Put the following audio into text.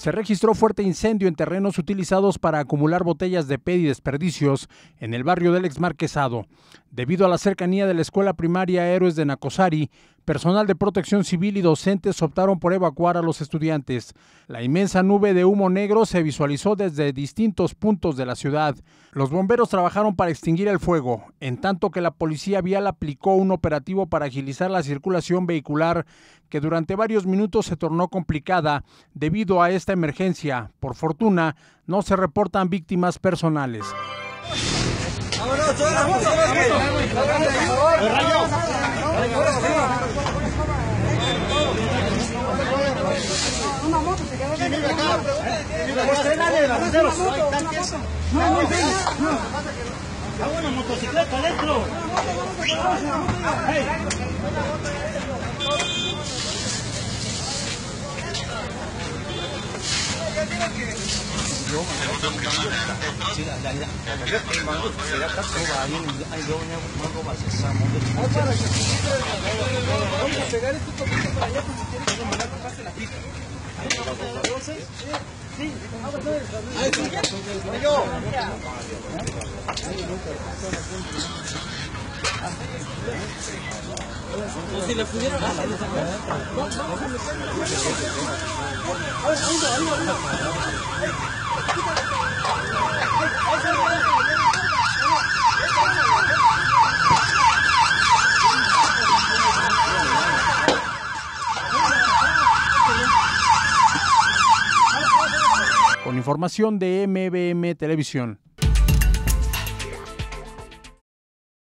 se registró fuerte incendio en terrenos utilizados para acumular botellas de PED y desperdicios en el barrio del Exmarquesado. Debido a la cercanía de la escuela primaria Héroes de Nacosari, personal de protección civil y docentes optaron por evacuar a los estudiantes. La inmensa nube de humo negro se visualizó desde distintos puntos de la ciudad. Los bomberos trabajaron para extinguir el fuego, en tanto que la policía vial aplicó un operativo para agilizar la circulación vehicular que durante varios minutos se tornó complicada debido a esta emergencia. Por fortuna, no se reportan víctimas personales. Una motocicleta adentro. Si le pudiera Con información de MBM Televisión.